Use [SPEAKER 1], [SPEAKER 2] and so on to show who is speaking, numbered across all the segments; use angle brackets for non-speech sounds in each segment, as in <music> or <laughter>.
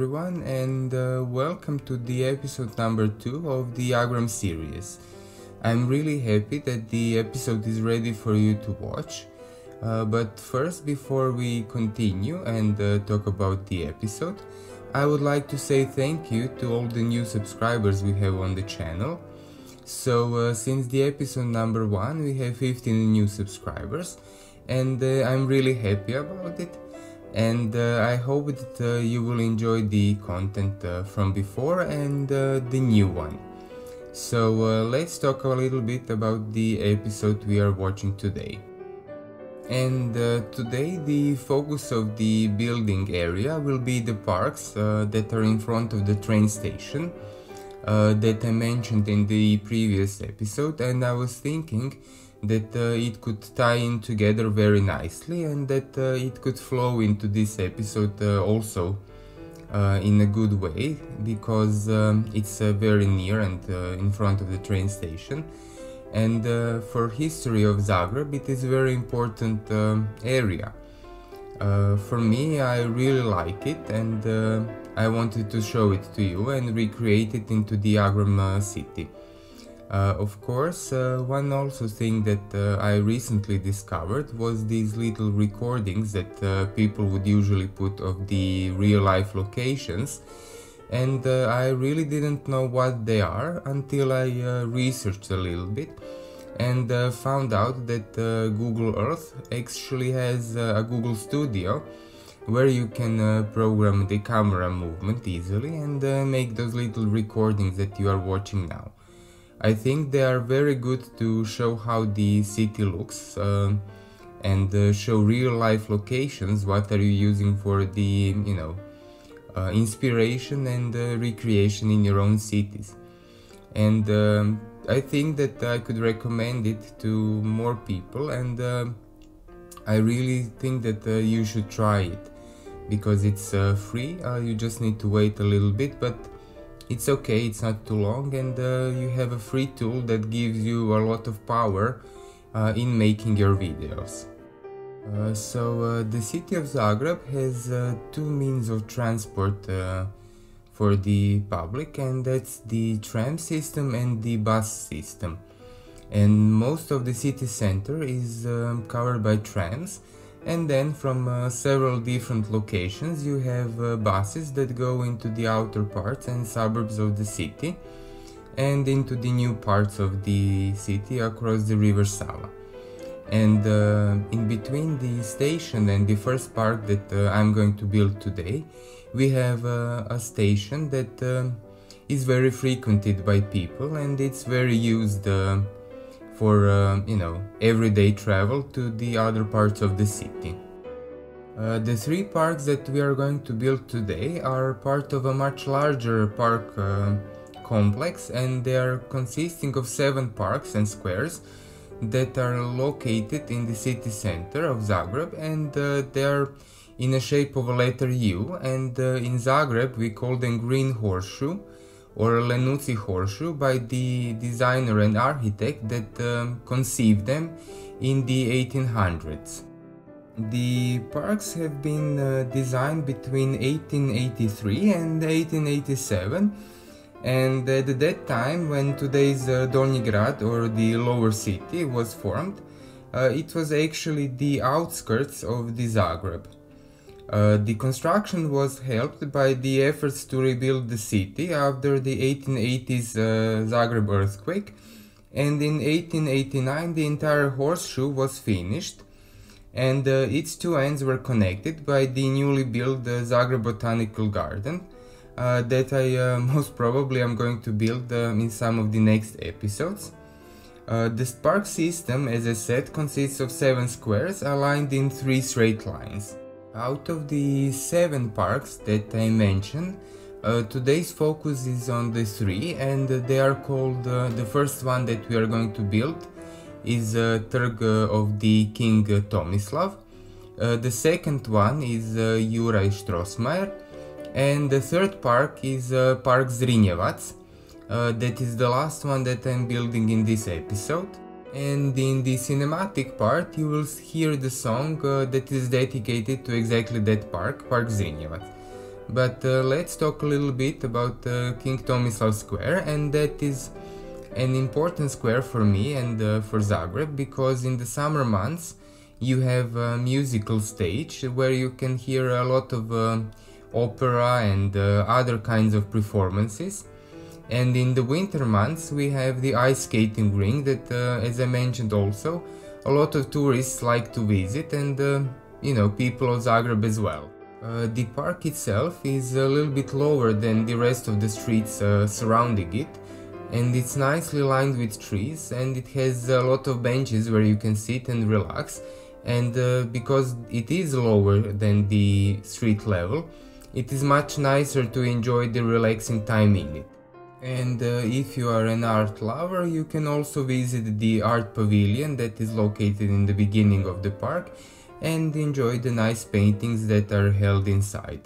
[SPEAKER 1] everyone, and uh, welcome to the episode number two of the Agram series. I'm really happy that the episode is ready for you to watch. Uh, but first, before we continue and uh, talk about the episode, I would like to say thank you to all the new subscribers we have on the channel. So, uh, since the episode number one, we have 15 new subscribers, and uh, I'm really happy about it and uh, I hope that uh, you will enjoy the content uh, from before and uh, the new one. So uh, let's talk a little bit about the episode we are watching today. And uh, today the focus of the building area will be the parks that are in front of the train station that I mentioned in the previous episode and I was thinking that uh, it could tie in together very nicely and that uh, it could flow into this episode uh, also uh, in a good way because um, it's uh, very near and uh, in front of the train station. And for history of Zagreb it is a very important um, area. For me I really like it and I wanted to show it to you and recreate it into the Agram city of course, uh, one also thing that uh, I recently discovered was these little recordings that uh, people would usually put of the real life locations and uh, I really didn't know what they are until I uh, researched a little bit and found out that Google Earth actually has a Google Studio where you can program the camera movement easily and make those little recordings that you are watching now. I think they are very good to show how the city looks uh, and uh, show real life locations. What are you using for the, you know, uh, inspiration and uh, recreation in your own cities? And um, I think that I could recommend it to more people, and uh, I really think that uh, you should try it because it's free. you just need to wait a little bit, but it's okay, it's not too long, and uh, you have a free tool that gives you a lot of power uh, in making your videos. Uh, so uh, the city of Zagreb has uh, two means of transport uh, for the public and that's the tram system and the bus system. And most of the city center is um, covered by trams and then from uh, several different locations you have uh, buses that go into the outer parts and suburbs of the city and into the new parts of the city across the river Sava. And uh, in between the station and the first park that uh, I'm going to build today, we have uh, a station that uh, is very frequented by people and it's very used for uh, you know everyday travel to the other parts of the city. Uh, the three parks that we are going to build today are part of a much larger park uh, complex and they are consisting of seven parks and squares that are located in the city center of Zagreb and uh, they are in a shape of a letter U and uh, in Zagreb we call them green horseshoe or Lenuci horseshoe by the designer and architect that um, conceived them in the 1800s. The parks have been uh, designed between 1883 and 1887 and at that time when today's uh, Donji Grad or the lower city was formed, uh, it was actually the outskirts of the Zagreb. Uh, the construction was helped by the efforts to rebuild the city after the 1880s uh, Zagreb earthquake, and in 1889 the entire horseshoe was finished, and uh, its two ends were connected by the newly built uh, Zagreb Botanical Garden. Uh, that I <laughs> most probably am going to build in some of the next episodes. the spark system, as I said, consists of seven squares aligned in three straight lines. Out of the seven parks that I mentioned, uh, today's focus is on the three and they are called, uh, the first one that we are going to build is uh, Trg of the King Tomislav. Uh, the second one is uh, Juraj and the third park is uh, Park Zrinjevac. Uh, that is the last one that I'm building in this episode and in the cinematic part you will hear the song uh, that is dedicated to exactly that park, Park Zrinjevac. But uh, let's talk a little bit about uh, King Tomislav Square, and that is an important square for me and uh, for Zagreb because in the summer months you have a musical stage where you can hear a lot of uh, opera and uh, other kinds of performances. And in the winter months we have the ice skating ring that, uh, as I mentioned also, a lot of tourists like to visit and, you know, people of Zagreb as well. Uh, the park itself is a little bit lower than the rest of the streets uh, surrounding it and it's nicely lined with trees and it has a lot of benches where you can sit and relax and uh, because it is lower than the street level it is much nicer to enjoy the relaxing time in it. And uh, if you are an art lover you can also visit the art pavilion that is located in the beginning of the park and enjoy the nice paintings that are held inside.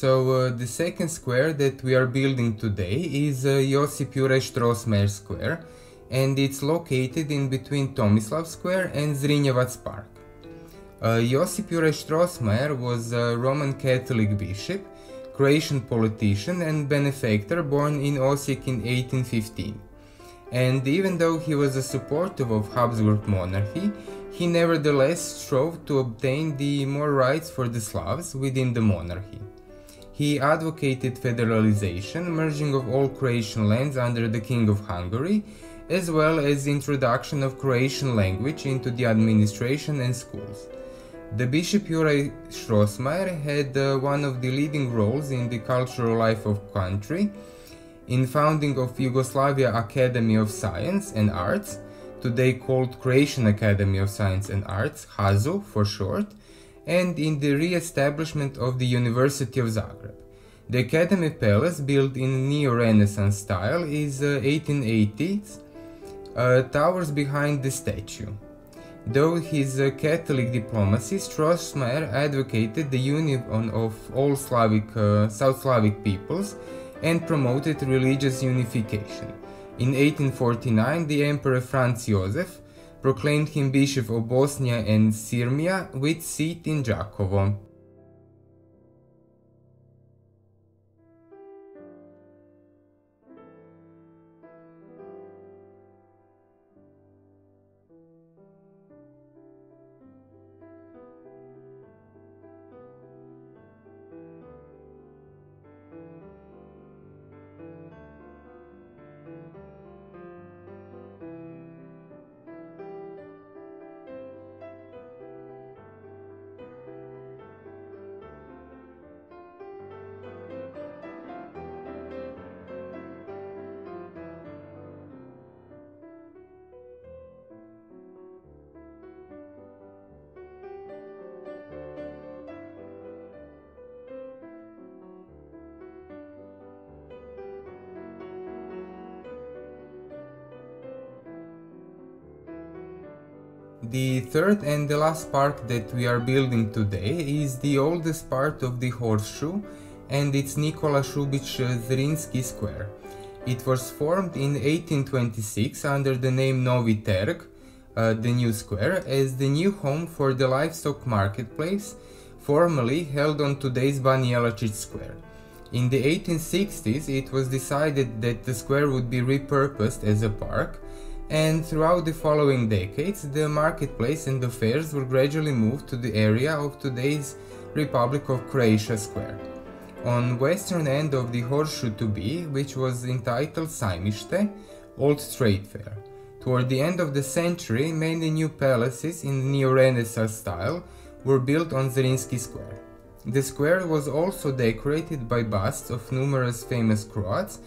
[SPEAKER 1] So uh, the second square that we are building today is uh, Josip Juraj Strossmayer Square and it's located in between Tomislav Square and Zrinjevac Park. Uh, Josip Juraj Strossmayer was a Roman Catholic bishop, Croatian politician and benefactor born in Osijek in 1815. And even though he was a supporter of Habsburg monarchy, he nevertheless strove to obtain the more rights for the Slavs within the monarchy. He advocated federalization, merging of all Croatian lands under the King of Hungary, as well as introduction of Croatian language into the administration and schools. The Bishop Juraj Strossmayer had uh, one of the leading roles in the cultural life of country, in founding of Yugoslavia Academy of Science and Arts, today called Croatian Academy of Science and Arts, HAZU for short, and in the re-establishment of the University of Zagreb. The Academy Palace, built in Neo-Renaissance style, is uh, 1880s, uh, towers behind the statue. Though his uh, Catholic diplomacy, Strossmayer advocated the union of all Slavic, uh, South Slavic peoples and promoted religious unification. In 1849, the Emperor Franz Joseph proclaimed him Bishop of Bosnia and Sirmia with seat in Đakovo. The third and the last park that we are building today is the oldest part of the horseshoe and it's Nikola Šubić Zrinski Square. It was formed in 1826 under the name Novi Trg, uh, the new square, as the new home for the livestock marketplace formerly held on today's Banja Jelačić Square. In the 1860s it was decided that the square would be repurposed as a park and throughout the following decades the marketplace and the fairs were gradually moved to the area of today's Republic of Croatia Square. On western end of the horseshoe to be, which was entitled Sajmište, Old Trade Fair. Toward the end of the century, many new palaces in neo-Renaissance style were built on Zrinski Square. The square was also decorated by busts of numerous famous Croats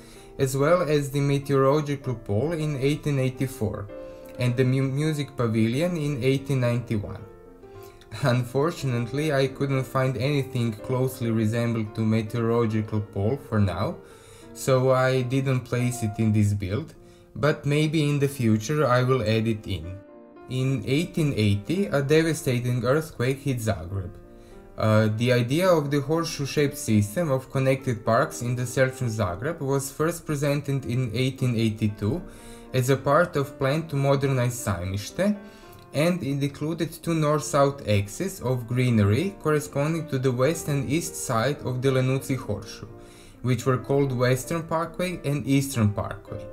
[SPEAKER 1] as well as the meteorological pole in 1884 and the mu music pavilion in 1891. Unfortunately, I couldn't find anything closely resembled to meteorological pole for now, so I didn't place it in this build, but maybe in the future I will add it in. In 1880, a devastating earthquake hit Zagreb. Uh, the idea of the horseshoe-shaped system of connected parks in the central Zagreb was first presented in 1882 as a part of plan to modernize Sajmište, and it included two north-south axes of greenery corresponding to the west and east side of the Lenuci horseshoe, which were called Western Parkway and Eastern Parkway.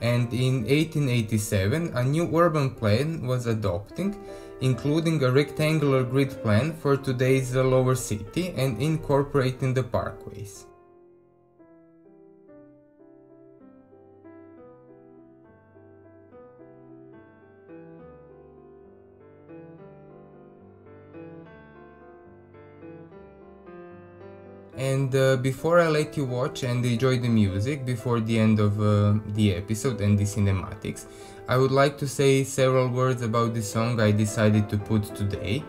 [SPEAKER 1] And in 1887 a new urban plan was adopted including a rectangular grid plan for today's lower city and incorporating the parkways. And uh, before I let you watch and enjoy the music before the end of uh, the episode and the cinematics, I would like to say several words about the song I decided to put today,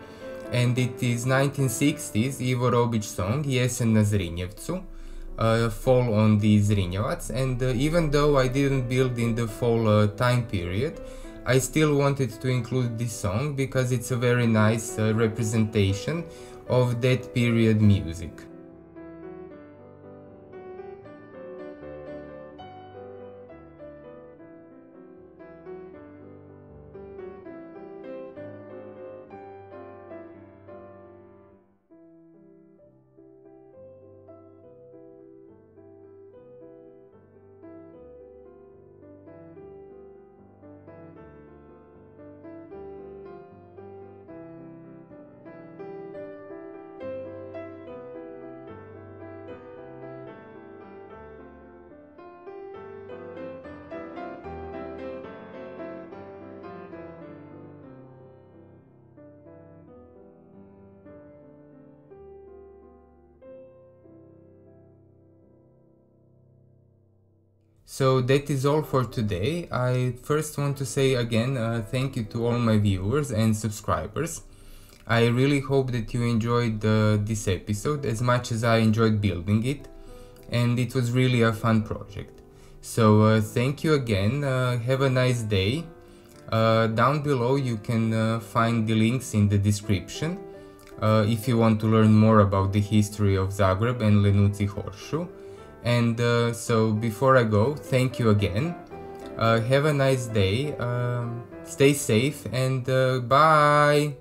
[SPEAKER 1] and it is 1960s Ivo Robić song Jesen na Zrinjevcu, uh, fall on the Zrinjevac, and uh, even though I didn't build in the fall uh, time period, I still wanted to include this song because it's a very nice uh, representation of that period music. So that is all for today. I first want to say again uh, thank you to all my viewers and subscribers. I really hope that you enjoyed uh, this episode as much as I enjoyed building it, and it was really a fun project. So uh, thank you again. Uh, have a nice day. Uh, down below you can uh, find the links in the description if you want to learn more about the history of Zagreb and Lenuci Horseshoe. And uh, so before I go, thank you again. Uh, have a nice day. Um, stay safe and uh, bye.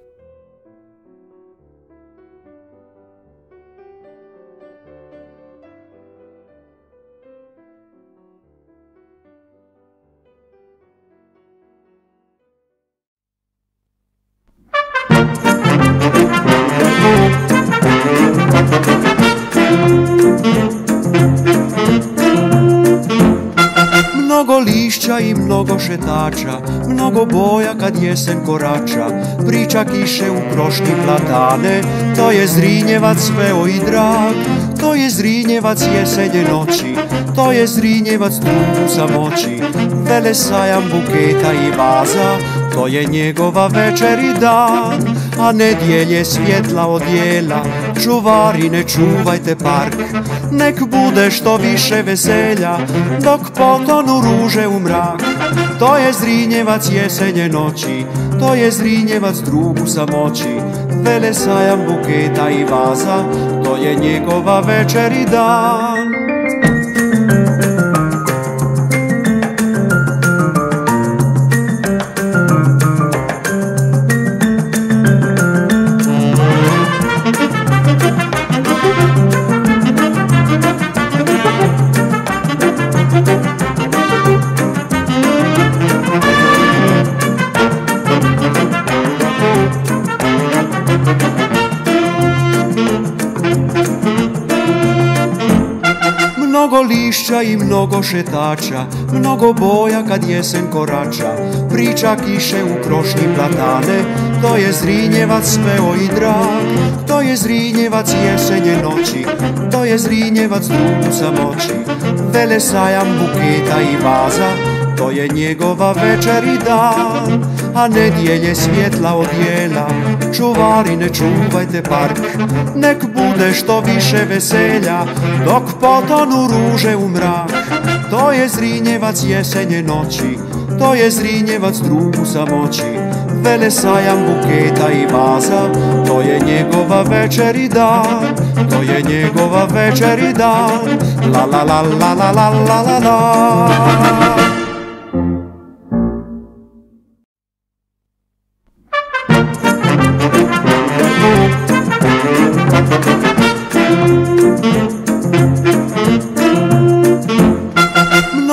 [SPEAKER 2] Mnogo šetača, mnogo boja kad jesen korača, priča kiše u krošnji platane, to je Zrinjevac sveo i drag, to je Zrinjevac jesenje noći, to je Zrinjevac drugu samoći, vele sajam buketa i vaza, to je njegova večer i dan, a nedjelje svjetla odjela, čuvari ne čuvajte park, nek bude što više veselja, dok potonu ruže u mrak. To je Zrinjevac jesenje noći, to je Zrinjevac drugu samoći, vele sajam buketa i vaza, to je njegova večer i dan. Lišća i mnogo šetača, mnogo boja kad jesen korača, priča kiše u krošnji platane, to je Zrinjevac sveo i drag, to je Zrinjevac jesenje noći, to je Zrinjevac drugu samoći, vele sajam buketa i vaza, to je njegova večer i dan, a nedjelje svjetla odjela, čuvari ne čuvajte park, nek bude što više veselja, dok potonu ruže u mrak. To je Zrinjevac jesenje noći, to je Zrinjevac drugu samoći, vele sajam buketa i vaza, to je njegova večer i dan, to je njegova večer i dan, la la la la la la la la la.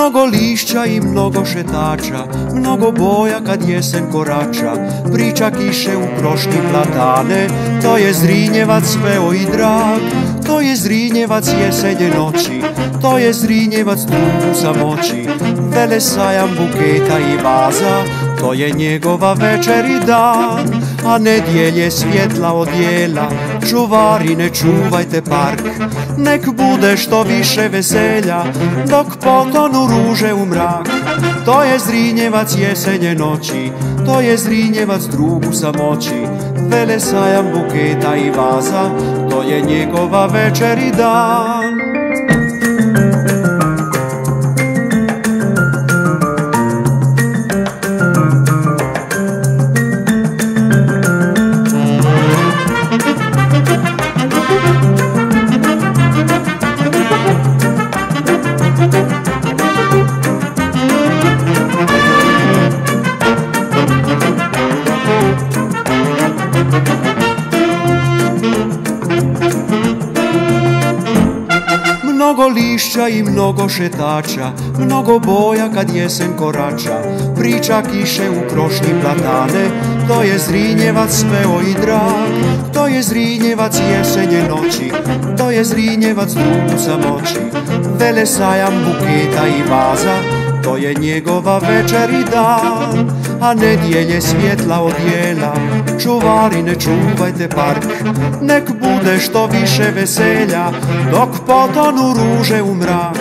[SPEAKER 2] Mnogo lišća i mnogo šetača, mnogo boja kad jesen korača, priča kiše u krošnji platane, to je Zrinjevac sveo i drag, to je Zrinjevac jesenje noći, to je Zrinjevac drugu samoći, vele sajam buketa i vaza, to je njegova večer i dan, a nedjelje svjetla odjela, čuvari ne čuvajte park, nek bude što više veselja, dok potonu ruže u mrak. To je Zrinjevac jesenje noći, to je Zrinjevac drugu samoći, vele sajam buketa i vaza, to je njegova večer i dan. Lišća i mnogo šetača, mnogo boja kad jesen korača, priča kiše u krošnji platane, to je Zrinjevac sveo i drag, to je Zrinjevac jesenje noći, to je Zrinjevac drugu samoći, vele sajam buketa i vaza, to je njegova večer i dan, a nedjelje svjetla odjela. Čuvari ne čuvajte park, nek bude što više veselja, dok potonu ruže u mrak.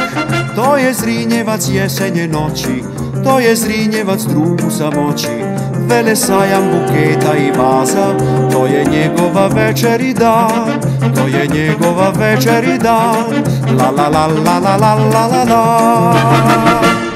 [SPEAKER 2] To je Zrinjevac jesenje noći, to je Zrinjevac drugu samoći. Vele sajam buketa i vaza, to je njegova večer i dan, to je njegova večer i dan. La la la la la la la la la.